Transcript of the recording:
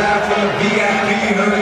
live of the VIP.